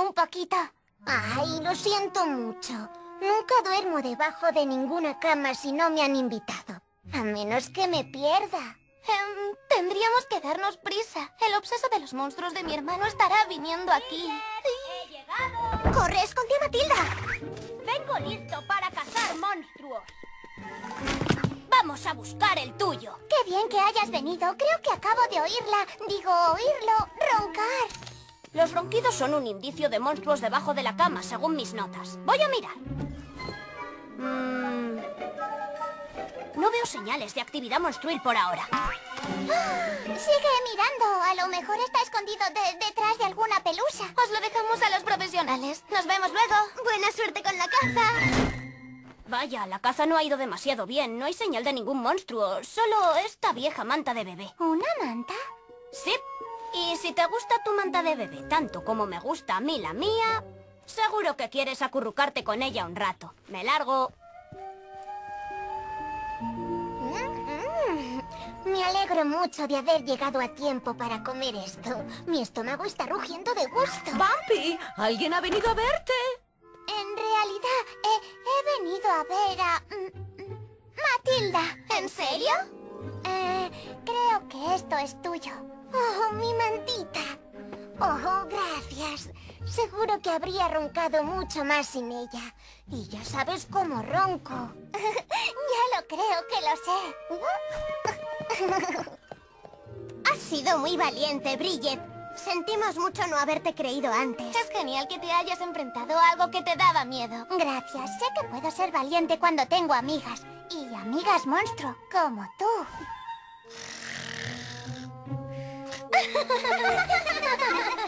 Un poquito. Ay, lo siento mucho. Nunca duermo debajo de ninguna cama si no me han invitado. A menos que me pierda. Em, tendríamos que darnos prisa. El obseso de los monstruos de mi hermano estará viniendo aquí. ¡He llegado! ¡Corre, esconde a Matilda! Vengo listo para cazar monstruos. Vamos a buscar el tuyo. Qué bien que hayas venido. Creo que acabo de oírla. Digo, oírlo, roncar. Los ronquidos son un indicio de monstruos debajo de la cama, según mis notas. Voy a mirar. Mm, No veo señales de actividad monstruil por ahora. Sigue mirando. A lo mejor está escondido de- detrás de alguna pelusa. Os lo dejamos a los profesionales. Nos vemos luego. Buena suerte con la caza. Vaya, la caza no ha ido demasiado bien. No hay señal de ningún monstruo. Solo esta vieja manta de bebé. ¿Una manta? Sí. Y si te gusta tu manta de bebé tanto como me gusta a mí la mía, seguro que quieres acurrucarte con ella un rato. Me largo. Mm, Me alegro mucho de haber llegado a tiempo para comer esto. Mi estómago está rugiendo de gusto. ¡Bumpy! ¿Alguien ha venido a verte? En realidad, he, he venido a ver a... mm, mm, Matilda. ¿En serio? Eh, creo que esto es tuyo. ¡Oh, mi mantita! ¡Oh, gracias! Seguro que habría roncado mucho más sin ella. Y ya sabes cómo ronco. Ya lo creo que lo sé. Has sido muy valiente, Bridget. Sentimos mucho no haberte creído antes. Es genial que te hayas enfrentado a algo que te daba miedo. Gracias. Sé que puedo ser valiente cuando tengo amigas. Y amigas monstruo, como tú. ハハハハ!